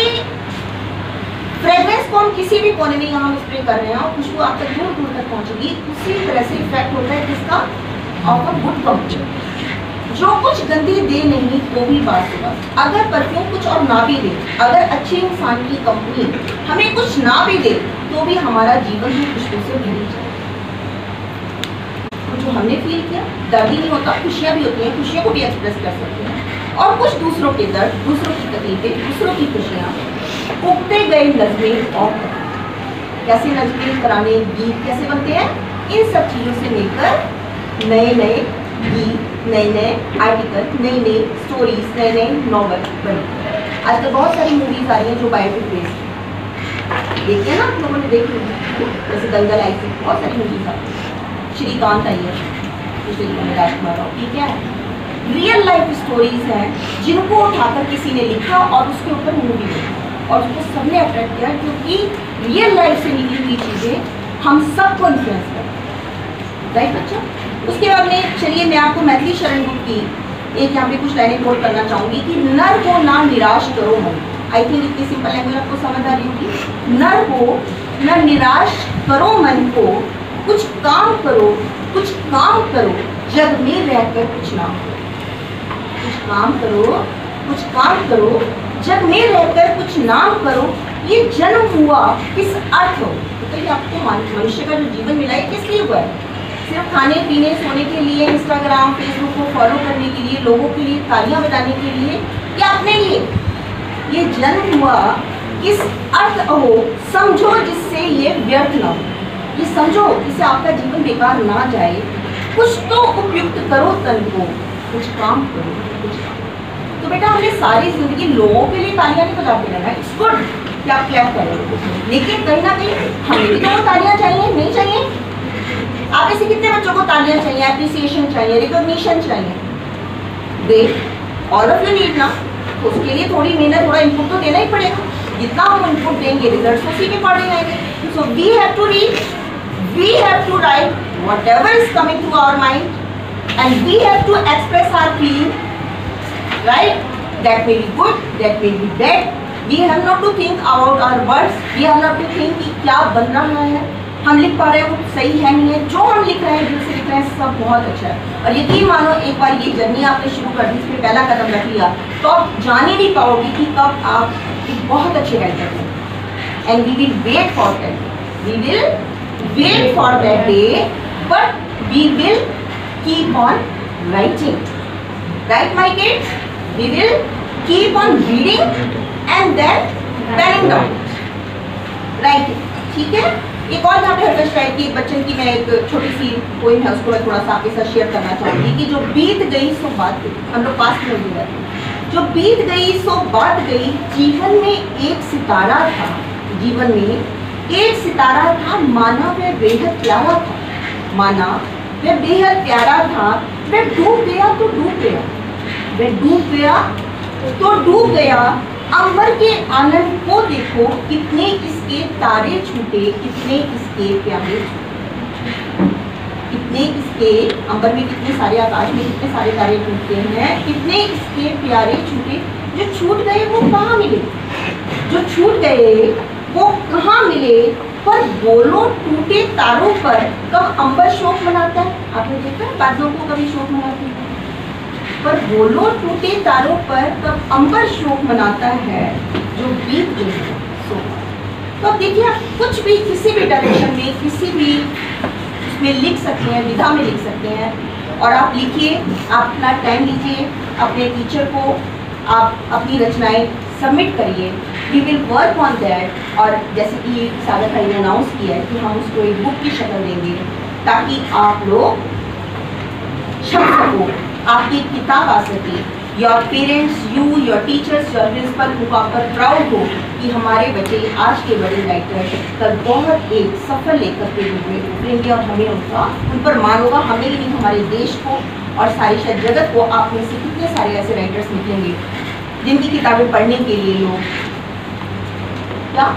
फ्रेग्रेंस को हम किसी भी कोने में यहाँ स्प्रे कर रहे हैं और खुशबू आप तक दूर दूर तक पहुँचेगी। उसी तरह से इफ़ेक्ट होता है किसका अ गुड कंपनी जो कुछ गंदी दे नहीं, वो भी बात बात अगर परफ्यूम कुछ और ना भी दे, अगर अच्छे इंसान की कंपनी हमें कुछ ना भी दे तो भी हमारा जीवन भी खुशबू से भरी जाए जो हमने फील किया, दर्द ही नहीं होता, खुशियाँ भी होती हैं, खुशियों को भी एक्सप्रेस कर सकते हैं। और कुछ दूसरों के दर्द, दूसरों की तकलीफें, दूसरों की खुशियाँ उगते गए नजमें और कैसे नजमें कराने गीत कैसे बनते हैं? इन सब चीज़ों से मिलकर नए नए भी नए नए आर्टिकल नई नई स्टोरीज नए नए नॉवल बने। आजकल बहुत सारी मूवीज़ आ रही हैं जो बायोपिक बेस्ड देखिए ना, आप लोगों ने देखी जैसे दंगल आई थी, बहुत सारी मूवीज़ आ श्रीकांत आई है। राजकुमार राव। क्या है? रियल लाइफ स्टोरीज हैं, जिनको उठाकर किसी ने लिखा और उसके ऊपर मूवी बनी और उसको सबने अट्रैक्ट किया क्योंकि रियल लाइफ से निकली हुई चीज़ें हम सबको इन्फ्लुएंस करती राइट बच्चा? उसके बाद में, चलिए, मैं आपको मैथिली शरण गुप्त की एक यहाँ पे कुछ लाइनें कोट करना चाहूँगी कि नर को ना निराश करो मन आई थिंक इतनी सिंपल लैंग्वेज आपको समझ आ रही होगी। नर को न निराश करो मन को। कुछ काम करो, कुछ काम करो, जग में रहकर कुछ ना। कुछ काम करो, कुछ काम करो जग में रहकर कुछ नाम करो, ये जन्म हुआ किस अर्थ हो? तो ये आपको मनुष्य का जो जीवन मिला है किस लिए हुआ है? सिर्फ़ खाने, पीने, सोने के लिए इंस्टाग्राम फेसबुक को फॉलो करने के लिए, लोगों के लिए, तालियाँ बजाने के लिए, या अपने लिए? ये जन्म हुआ किस अर्थ हो? समझो जिससे ये व्यर्थ ना हो। ये समझो जिससे आपका जीवन बेकार ना जाए। कुछ तो उपयुक्त करो तन को, कुछ काम करो, कुछ तो बेटा हमने सारी ज़िंदगी लोगों के लिए तालियाँ नहीं बजाते रहना इट्स गुड कि आप क्लैप कर। लेकिन कहीं ना कहीं हमें भी तो तालियाँ चाहिए, नहीं चाहिए? आप ऐसे कितने बच्चों को तालियाँ चाहिए अप्रिसिएशन चाहिए रिकॉग्निशन चाहिए? Great all of you need ना तो उसके लिए थोड़ी मेहनत, थोड़ा इनपुट तो देना ही पड़ेगा। जितना हम इनपुट देंगे रिज़ल्ट उसी के अकॉर्डिंग आएँगे। So we have to read we have to write whatever is coming to our mind and we have to express our feeling right? That may be good, that may be bad. We have not to think about our words. We have not to think कि क्या बन रहा है। हम लिख पा रहे हैं वो सही है नहीं है। जो हम लिख रहे हैं दिल से लिख रहे हैं सब बहुत अच्छा है। और यकीन मानो एक बार ये जर्नी आपने शुरू कर दी इसमें पहला कदम रख लिया तो आप जान ही नहीं पाओगे कि कब आप एक बहुत अच्छे राइटर हैं and we will wait for that we will wait for that day but we will keep on writing right my kids? We will keep on reading and then penning down. Right. ठीक है? एक और यहाँ पे हरकत शायद की बच्चन की मैं एक छोटी सी पोइम है, उसको मैं थोड़ा सा आपके साथ शेयर करना चाहूँगी कि जो बीत गई सो बात हम लोग पास में गए जो बीत गई सो बात गई, जीवन में एक सितारा था। जीवन में एक सितारा था, माना वह बेहद प्यारा था। माना वह बेहद प्यारा था, वह डूब गया तो डूब गया। वह डूब गया? तो डूब गया। अंबर के आनंद को देखो, कितने इसके तारे छूटे, कितने इसके प्यारे कितने इसके, अंबर में कितने सारे आकाश में कितने सारे तारे छूटते हैं, कितने इसके प्यारे छूटे। जो छूट गए, वो कहाँ मिले? जो छूट गए, वो कहाँ मिले? पर बोलो, टूटे तारों पर कब अंबर शोक मनाता है? आपने देखा है? बादलों को कभी शोक मनाते हैं? पर बोलो टूटे तारों पर कब अंबर शोक मनाता है, जो बीत है, सो। तो अब देखिए आप कुछ भी, किसी भी डायरेक्शन में, किसी भी उसमें लिख सकते हैं, विधा में लिख सकते हैं, और आप लिखिए, आप अपना टाइम लीजिए, अपने टीचर को आप अपनी रचनाएँ सबमिट करिए। We will work on that और जैसे कि सागर भाई ने अनाउंस किया है कि हम उसको एक बुक की शक्ल देंगे, ताकि आप लोग छप सको आपकी किताब आ सके। Your parents you your teachers your principal को आप पर प्राउड हो कि हमारे बच्चे आज के बड़े राइटर कल बहुत एक सफल लेखक के रूप में उभरेंगे और हमें उनका, उन पर मान होगा। हमें ही नहीं, हमारे देश को और सारी शायद जगत को आप में से कितने सारे ऐसे राइटर्स निकलेंगे, जिनकी किताबें पढ़ने के लिए लोग क्या?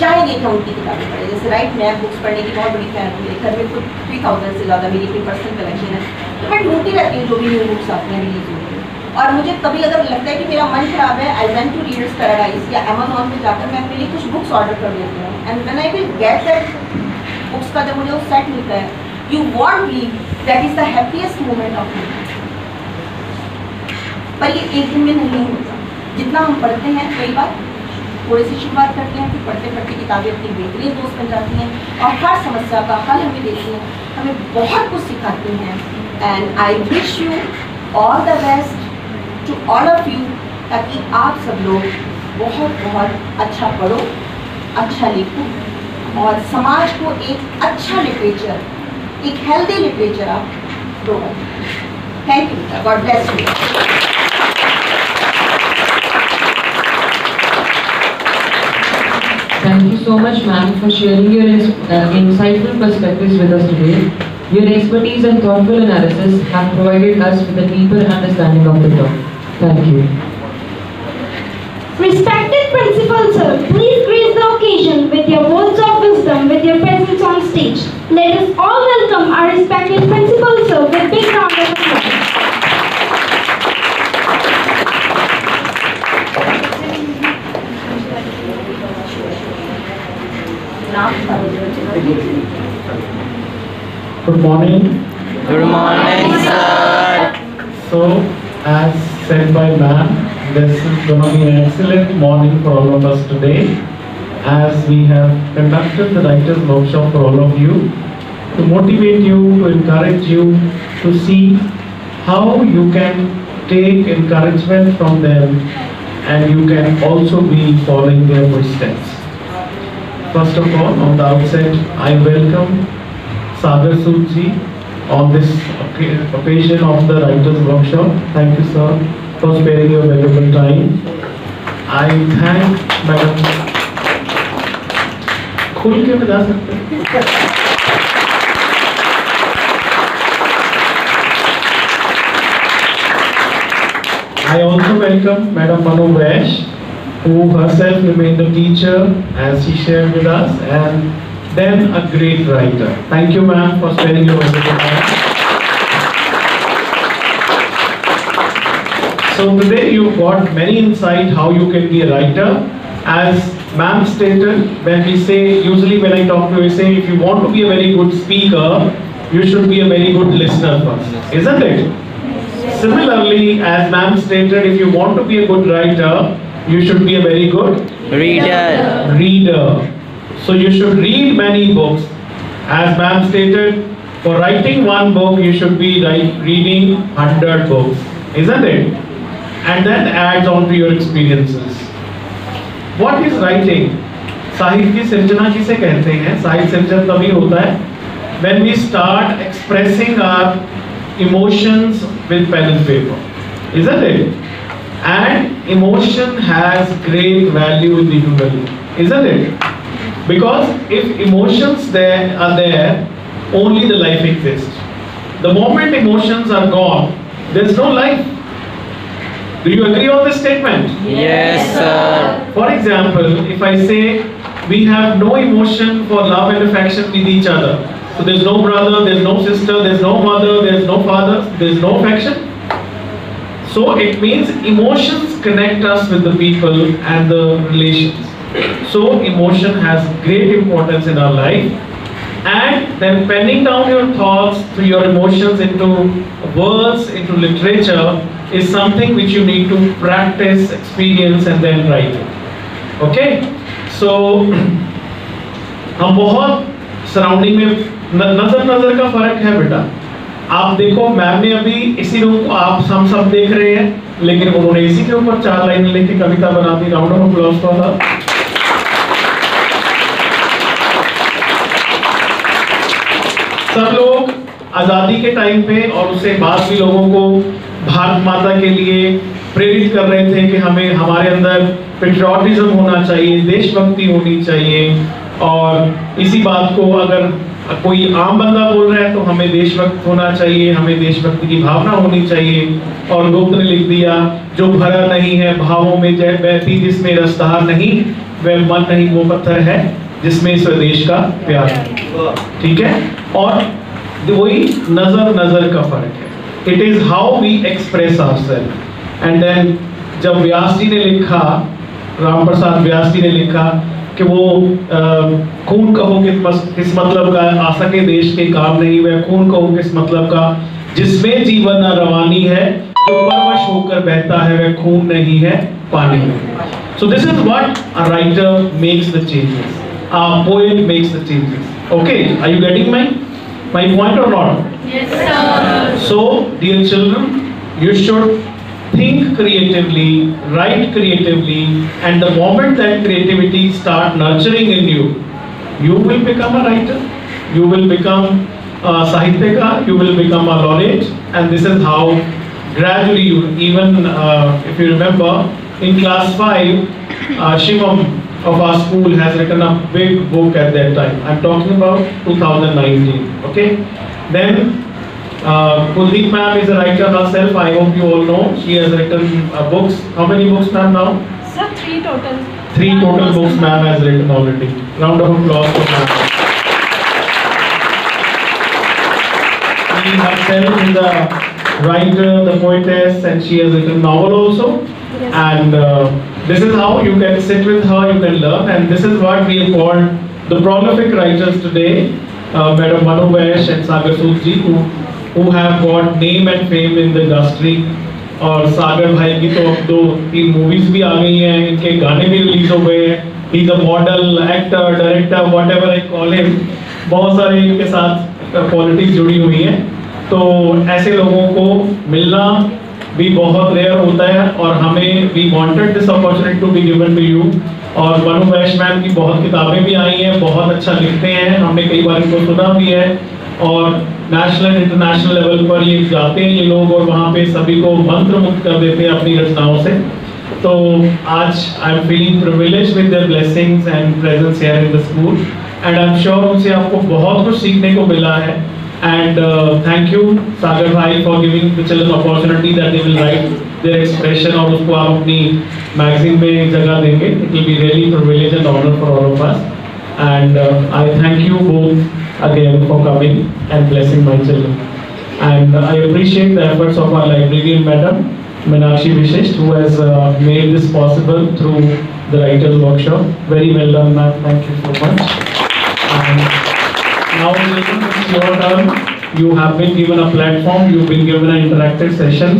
चाहेंगे कि हम उनकी किताबें पढ़ें। जैसे राइट मैं बुक्स पढ़ने की बहुत बड़ी फ़ैन हूँ। मेरे घर में कुछ थ्री थाउज़ेंड से ज़्यादा मेरी अपनी पर्सनल कलेक्शन है। तो मैं ढूंढती रहती हूँ जो भी न्यू बुक्स आती हैं रिलीज़ होती हैं। और मुझे कभी अगर लगता है कि मेरा मन खराब है I went to readers paradise या अमेजोन में जाकर मैं अपने लिए कुछ बुक्स ऑर्डर कर देती हूँ। And when I will get that books का जब मुझे वो सेट मिलता है you won't believe that is the happiest moment of my पर ये एक दिन में नहीं होता। जितना हम पढ़ते हैं, कई बार थोड़ी सी शुरुआत करते हैं, फिर पढ़ते पढ़ते किताबें अपनी बेहतरीन दोस्त बन जाती हैं और हर समस्या का हल हमें देती हैं। हमें बहुत कुछ सिखाती हैं। And I wish you all the best to all of you ताकि आप सब लोग बहुत बहुत अच्छा पढ़ो अच्छा लिखो और समाज को एक अच्छा लिटरेचर एक हेल्दी लिटरेचर आप provide thank you God bless you Thank you so much, ma'am, for sharing your uh, insightful perspectives with us today. Your expertise and thoughtful analysis have provided us with a deeper understanding of the term. Thank you. Respected principal sir, please grace the occasion with your words of wisdom with your presence on stage. Let us all welcome our respected principal sir with big round of applause. Good morning. Good morning, sir. So, as said by ma'am, this is going to be an excellent morning for all of us today, as we have conducted the writers workshop for all of you to motivate you, to encourage you to see how you can take encouragement from them and you can also be following their footsteps. First of all, on the outset, I welcome Sagar Sood ji on this occa- occasion of the writers workshop. Thank you, sir, for sparing your valuable time. I thank Madam. खुल के बता सकते हैं I also welcome Madam Manu Vash, who herself remained a teacher as she shared with us and then a great writer. Thank you ma'am for sparing your valuable time. So today you got many insight how you can be a writer. As ma'am stated, when we say, usually when I talk to you, we say if you want to be a very good speaker, you should be a very good listener first, isn't it? Similarly, as ma'am stated, if you want to be a good writer, you should be a very good Reader. reader. So you should read many books. As ma'am stated, for writing one book, you should be write, reading 100 books, isn't it? And that adds on to your experiences. What is writing? साहित्य की सिर्जना किसे कहते हैं साहित्य सिर्जन तभी होता है when we start expressing our emotions with pen and paper isn't it And emotion has great value in the human being isn't it? Because if emotions there are there only the life exists. The moment emotions are gone there's no life. Do you agree on this statement? Yes, sir. for example, if I say we have no emotion for love and affection with each other, so there's no brother, there's no sister, there's no mother, there's no father, there's no affection. So it means emotions connect us with the people and the relations. So emotion has great importance in our life. And then penning down your thoughts through your emotions into words, into literature is something which you need to practice, experience and then write it. Okay? So हम बहुत सराउंडिंग में न, नजर नजर का फर्क है बेटा आप देखो, मैम ने अभी इसी रूम को आप हम सब देख रहे हैं, लेकिन उन्होंने इसी के ऊपर चार लाइनें लिख, कविता बना दी, राउंड ऑफ़ अप्लॉज हर सब लोग आज़ादी के टाइम पे और उससे बाद भी लोगों को भारत माता के लिए प्रेरित कर रहे थे कि हमें हमारे अंदर पेट्रियाटिज्म होना चाहिए, देशभक्ति होनी चाहिए। और इसी बात को अगर कोई आम बंदा बोल रहा है तो हमें देशभक्त होना चाहिए, हमें देशभक्ति की भावना होनी चाहिए। और गुप्त ने लिख दिया, जो भरा नहीं है भावों में जय बहती जिसमें रसधार नहीं, वह मन नहीं वो पत्थर है जिसमें स्वदेश का प्यार है। ठीक है? और वही नज़र नज़र का फ़र्क है। It is how we express our and then जब व्यास जी ने लिखा राम प्रसाद व्यास जी ने लिखा कि वो अ, खून कहो किस किस मतलब का आ सके देश के काम नहीं वह खून कहो किस मतलब का जिसमें जीवन रवानी है जो परवश होकर बहता है वह खून नहीं है पानी so this is what a writer makes the changes a poet makes the changes. Okay, are you getting my my point or not? Yes, sir. So, dear children, you should think creatively, write creatively, and the moment that creativity start nurturing in you, you will become a writer. You will become a sahityakar. You will become a laureate. and this is how gradually, you, even uh, if you remember, in class 5, uh, Shivam of our school has written a big book at that time. I'm talking about 2019, okay? Then uh, Kuldeep ma'am is a writer herself, I hope you all know. She has written uh, books. How many books ma'am now? Sir, three total. Three total books ma'am has written already. Round of applause for ma'am. She herself is a writer, the poetess, and she has written novel also. Yes. And uh, this is how you can sit with her, you can learn, and this is what we have called the prolific writers today, uh, Madam Manu Vaish and Sagar Sood ji, who, who have got name and fame in the industry. और सागर भाई की तो अब दो, तीन मूवीज़ भी आ गई हैं, इनके गाने भी रिलीज़ हो गए हैं। He a model actor director whatever I call him बहुत सारे इनके साथ क्वालिटीज जुड़ी हुई हैं। तो ऐसे लोगों को मिलना भी बहुत रेयर होता है और हमें we wanted this opportunity to be given to you और मनु वैश मैम की बहुत किताबें भी आई हैं, बहुत अच्छा लिखते हैं। हमने कई बार इनको सुना भी है। और नेशनल इंटरनेशनल लेवल पर ये जाते हैं ये लोग और वहाँ पे सभी को मंत्र मुक्त कर देते हैं अपनी रचनाओं से। तो आज I am feeling privilege with their blessings and presence here in the school and I am sure उनसे आपको बहुत कुछ सीखने को मिला है। एंड थैंक यू सागर भाई for giving the children opportunity that they will write their expression और उसको आप अपनी मैगजीन में जगह देंगे। It will be really privilege and honour for all of us uh, I thank you both again for coming and blessing my children. And I appreciate the efforts of our librarian madam, Meenakshi Vishisht, who has uh, made this possible through the writers workshop. Very well done, ma'am. Thank you so much. And now, it's your turn. You have been given a platform. You've been given an interactive session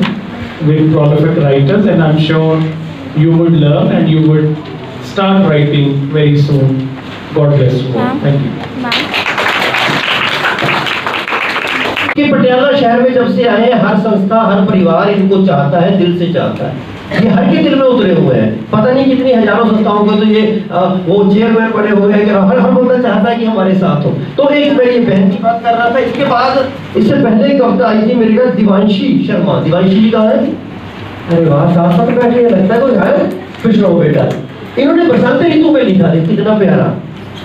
with prolific writers, and I'm sure you would learn and you would start writing very soon. God bless you all. Thank you. कि पटियाला शहर में जब से आए हर संस्था हर परिवार इनको चाहता है दिल से चाहता है। ये हर के दिल में उतरे हुए हैं। पता नहीं कितनी हज़ारों संस्थाओं को तो ये अ, वो चेयरमैन बने हुए हैं कि हर हर बंदा चाहता है कि हमारे साथ हो। तो एक मैं ये बहन की बात कर रहा था इसके बाद इससे पहले एक कविता आई थी मेरे पास दिवांशी शर्मा। दिवांशी जी कहाँ है? अरे वाह साथ साथ बैठे लगता है कोई है? खुश रहो बेटा। इन्होंने बसंत ऋतु में लिखा है कितना प्यारा।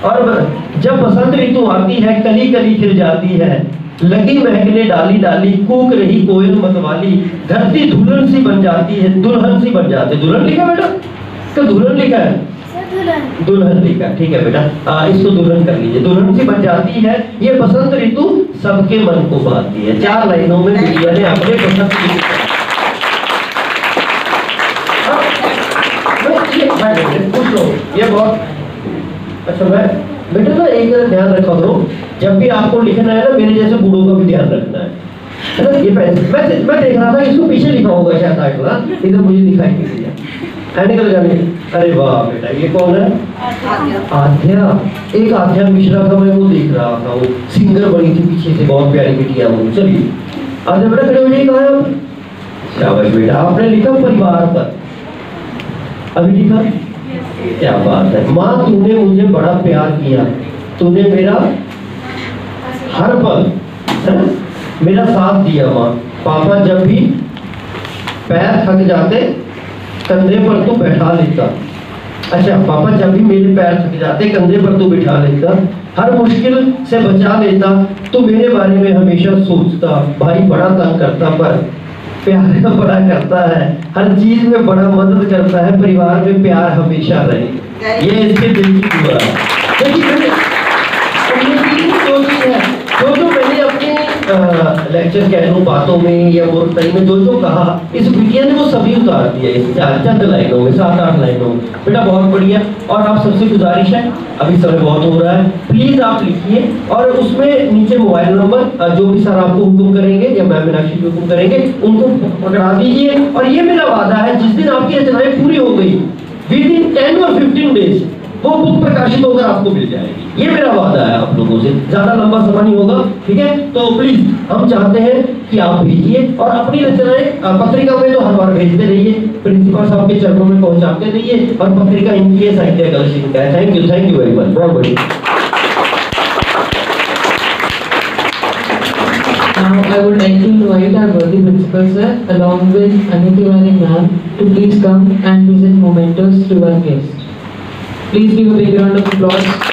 और जब बसंत ऋतु आती है कली कली खिल जाती है। लगी महकने डाली डाली कूक रही कोयल मतवाली। धरती दुल्हन सी बन जाती है दुल्हन सी बन जाती है। दुल्हन लिखा बेटा? क्या दुल्हन लिखा है? दुल्हन। लिखा ठीक है बेटा। आ, इसको दुल्हन कर लीजिए। दुल्हन सी बन जाती है ये बसंत ऋतु सबके मन को बांधती है। चार लाइनों में बिटिया ने अपने बसंत ऋतु लो ये बहुत अच्छा मैं बेटा ना एक ध्यान रखा करो जब भी आपको लिखना है ना मेरे जैसे बूढ़ों का भी ध्यान रखना है। ये मैं मैं देख रहा था, इसको पीछे लिखा होगा शायद हाँ? इधर मुझे दिखाई नहीं दिया। है निकल जाने अरे वाह बेटा, ये कौन है? आध्या। एक आध्या मिश्रा का मैं वो देख रहा था, वो सिंगर बनी थी पीछे से, बहुत प्यारी वो, चलिए। आध्या बेटा, खड़े हो जाइए, कहाँ शाबाश बेटा, आपने लिखा परिवार पर। अभी लिखा? क्या बात है। माँ, तूने मुझे बड़ा प्यार किया। तूने मेरा हर पल है? मेरा साथ दिया माँ। पापा जब भी पैर थक जाते कंधे पर तू बैठा लेता। अच्छा पापा जब भी मेरे पैर थक जाते कंधे पर तू बिठा लेता। हर मुश्किल से बचा लेता तू मेरे बारे में हमेशा सोचता। भाई बड़ा तंग करता पर प्यार बड़ा करता है। हर चीज़ में बड़ा मदद करता है। परिवार में प्यार हमेशा रहे। ये इसके दिल की दुआ है देखिए मैंने और ये तीन जो चीज़ है जो जो मैंने अपने लेक्चर कह लूँ बातों में या मुर्तई में जो जो कहा, इस बिटिया ने वो सभी उतार दिया, इस चंद लाइनों में, सात आठ लाइनों में। बेटा, बहुत बढ़िया। और आप सबसे गुजारिश है, अभी समय बहुत हो रहा है प्लीज़ आप लिखिए, और उसमें नीचे मोबाइल नंबर जो भी सर आपको हुक्म करेंगे, या मैम मीनाक्षी जी हुक्म करेंगे, उनको पकड़ा दीजिए। और ये मेरा वादा है, जिस दिन आपकी रचनाएँ पूरी हो गई विद इन टेन और फिफ्टीन डेज़ वो बुक प्रकाशित होकर आपको मिल जाएगी। ये मेरा वादा है आप लोगों से ज़्यादा लंबा समय नहीं होगा ठीक है तो प्लीज़ हम चाहते हैं कि आप भेजिए और अपनी रचनाएँ पत्रिका में तो हर बार भेजते रहिए प्रिंसिपल साहब के चरणों में पहुंचाते रहिए और पत्रिका इनकी साहित्य कलश इनका है thank you thank you very much बहुत बढ़िया Now I would like to invite our worthy principal sir along with Aniti Wani ma'am to please come and present mementos to our guests. Please give a big round of applause.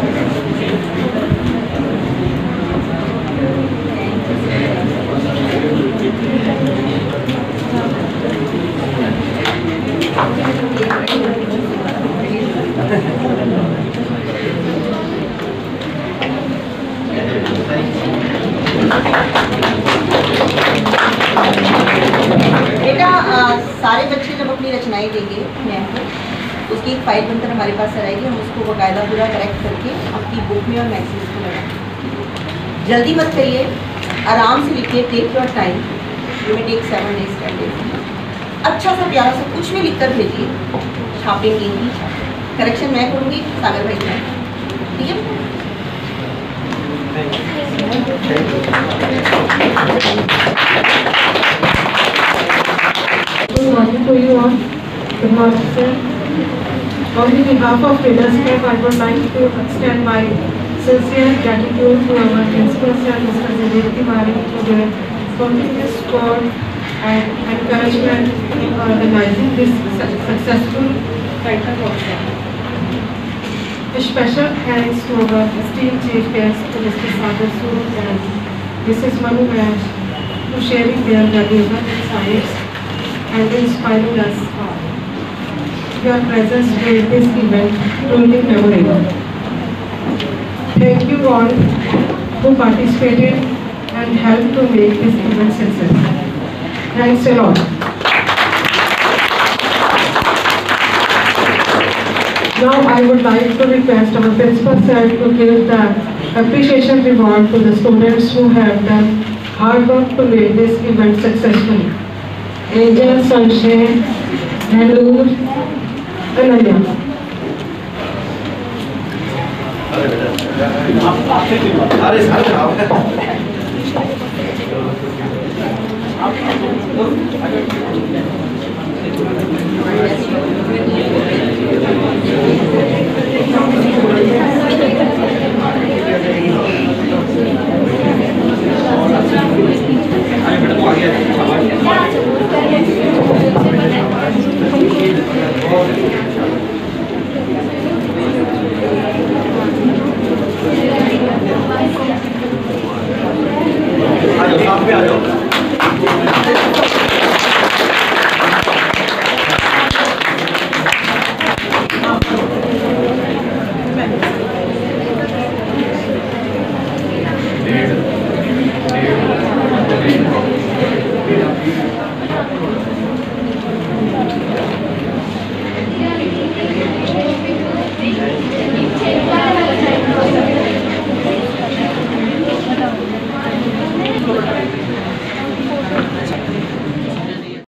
बेटा अ, सारे बच्चे जब अपनी रचनाएँ देंगे मैम को उसकी एक फ़ाइल बनकर हमारे पास आएगी हम उसको बाकायदा पूरा करेक्ट करके आपकी बुक में और मैगजीन में लगाएँगे जल्दी मत करिए। आराम से लिखिए टेक योर टाइम यू में take seven days ten days अच्छा सा प्यारा सा कुछ भी लिख कर भेजिए छापेंगे ही करेक्शन मैं करूँगी सागर भाई मैं ठीक है? Good morning to you. all. Good morning, sir. On behalf of Leaders Club, I would like to extend my sincere gratitude to our principal sir, Mr. Tiwari, for their continuous support and encouragement in organizing this su- successful title workshop. A special thanks to our esteemed chief guest, to Mr. Sagar Sood and Mrs. Manu Mesh, for sharing their valuable insights and inspiring us all. Your presence during this event truly memorable. Thank you all who participated and helped to make this event successful. Thanks a lot. Now I would like to request our principal sir to give the appreciation reward to the students who have done hard work to make this event successful. Angel, Sunshine, Hello, Ananya. আরে সাড়ে Thank you. आ जाओ साथ में आ जाओ